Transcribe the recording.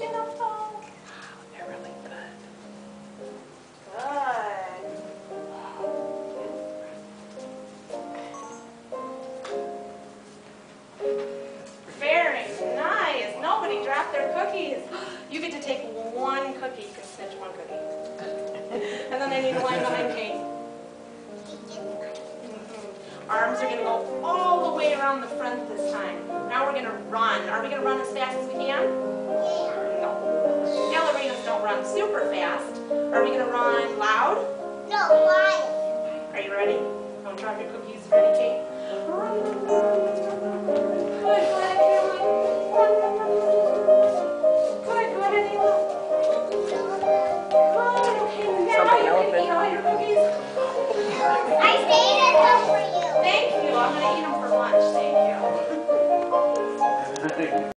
beautiful. They're really good. Good. Very nice. Nobody dropped their cookies. You get to take one cookie. You can snitch one cookie. and then I need to line behind Kate. Mm-hmm. Arms are going to go all the way around the front this time. Now we're going to run. Are we going to run as fast as we can? Are we gonna run loud? No, quiet. Are you ready? Don't drop your cookies. Ready, Kate? You all your cookies. Thank you. I'm gonna eat them for lunch. Thank you.